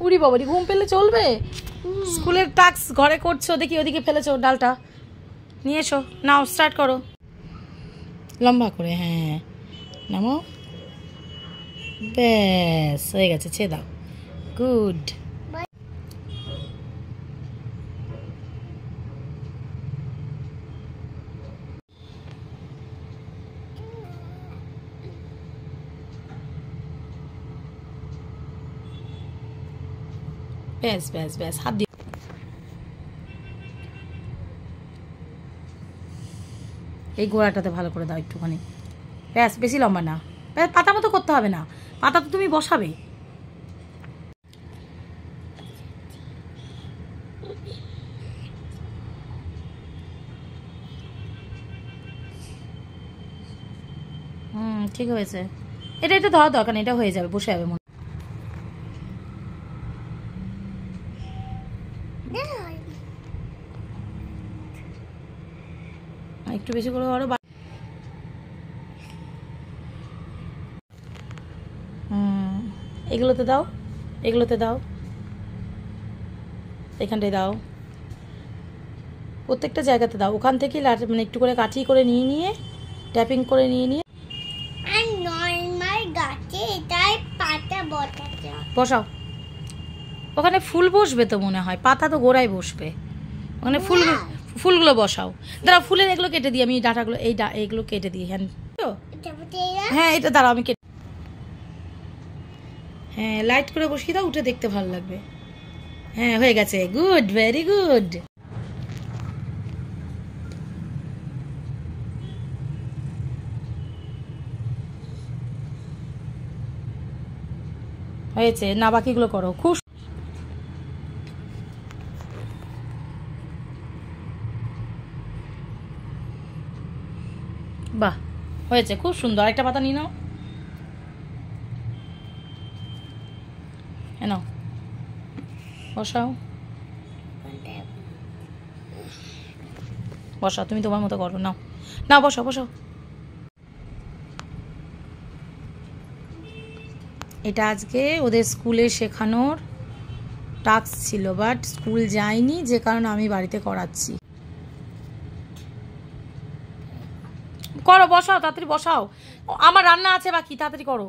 উড়ি বাবারি ঘুম পেলে চলবে? স্কুলের টাস্ক ঘরে করছ দেখি ওদিকে ফেলেছো ডালটা। নিয়ে এসো নাও স্টার্ট করো। লম্বা করে হ্যাঁ। নামো। ব্যাস হয়ে গেছে ছেদাও দাও। গুড। ব্যাস ব্যাস ব্যাস হাত দিয়ে এই গোড়াটাতে ভালো করে দাও একটুখানি। ব্যাস, বেশি লম্বা না। পাতা মতো করতে হবে না। পাতা তো তুমি বসাবে। হুম, ঠিক হয়েছে। এটা এটা ধরা দরকার এটা হয়ে যাবে, বসে যাবে মনে আর একটু বেশি করে আরও এগুলোতে দাও এগুলোতে দাও। এখানটায় দাও। প্রত্যেকটা জায়গাতে দাও। ওখান লাট- মানে একটু করে কাঠি করে নিয়ে নিয়ে ট্যাপিং করে নিয়ে নিয়ে। বসাও। ওখানে ফুল বসবে তো মনে হয় পাতা তো গোড়ায় বসবে। ওখানে ফুল ফুলগুলো বসাও। দাঁড়া ফুলের এগুলো কেটে দিই আমি ডাটাগুলো এই ডা- এইগুলো কেটে দিই হ্যাঁ। হ্যাঁ এটা দাঁড়াও আমি কেটে হ্যাঁ লাইট করে বসিয়ে দাও উঠে দেখতে ভালো লাগবে। হ্যাঁ হয়ে গেছে। Good very good. হয়েছে না বাকিগুলো করো। খুব বাহ, হয়েছে, খুব সুন্দর। একটা পাতা নিয়ে নাও। হ্যাঁ নাও। বসাও। বসাও, তুমি তোমার মতো করো, নাও। না বসাও বসাও। এটা আজকে ওদের স্কুলে শেখানোর টাস্ক ছিল, বাট স্কুল যায়নি, যে কারণে আমি বাড়িতে করাচ্ছি। করো বসাও তাড়াতাড়ি বসাও। আমার রান্না আছে বাকি তাড়াতাড়ি করো।